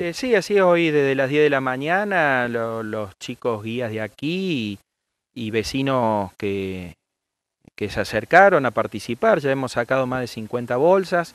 Eh, sí, así es hoy desde las 10 de la mañana, los chicos guías de aquí y, vecinos que, que, se acercaron a participar, ya hemos sacado más de 50 bolsas,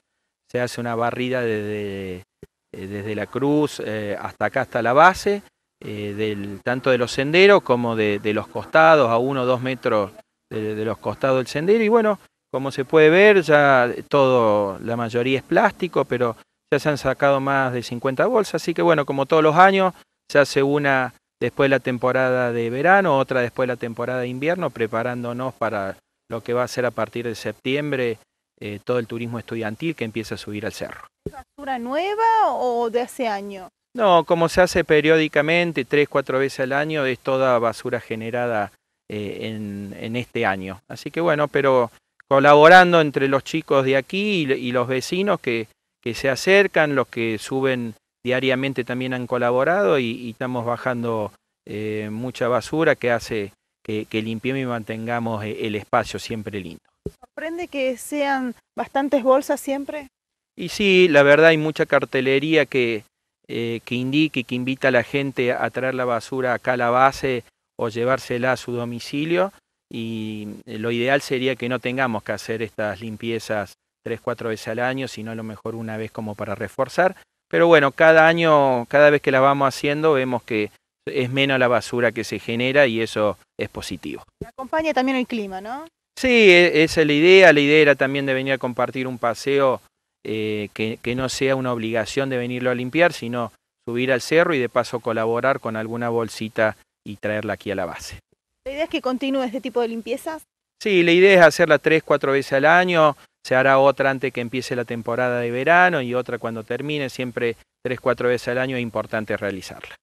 se hace una barrida desde, eh, desde la cruz eh, hasta acá, hasta la base, del, tanto de los senderos como de, los costados, a uno o dos metros de, de los costados del sendero, y bueno, como se puede ver, ya todo, la mayoría es plástico, pero ya se han sacado más de 50 bolsas, así que bueno, como todos los años, se hace una después de la temporada de verano, otra después de la temporada de invierno, preparándonos para lo que va a ser a partir de septiembre eh, todo el turismo estudiantil que empieza a subir al cerro. ¿Basura nueva o de hace años? No, como se hace periódicamente, tres, cuatro veces al año, es toda basura generada eh, en, en, este año. Así que bueno, pero colaborando entre los chicos de aquí y los vecinos que que se acercan, los que suben diariamente también han colaborado y, estamos bajando eh, mucha basura que hace que, limpiemos y mantengamos eh, el espacio siempre lindo. ¿Sorprende que sean bastantes bolsas siempre? Y sí, la verdad hay mucha cartelería que, eh, que indica y que invita a la gente a traer la basura acá a la base o llevársela a su domicilio y lo ideal sería que no tengamos que hacer estas limpiezas tres, cuatro veces al año, sino a lo mejor una vez como para reforzar. Pero bueno, cada año, cada vez que la vamos haciendo, vemos que es menos la basura que se genera y eso es positivo. Acompaña también el clima, ¿no? Sí, e, esa es la idea. La idea era también de venir a compartir un paseo eh, que, que no sea una obligación de venirlo a limpiar, sino subir al cerro y de paso colaborar con alguna bolsita y traerla aquí a la base. ¿La idea es que continúe este tipo de limpiezas? Sí, la idea es hacerla tres, cuatro veces al año. Se hará otra antes que empiece la temporada de verano y otra cuando termine, siempre tres, cuatro veces al año es importante realizarla.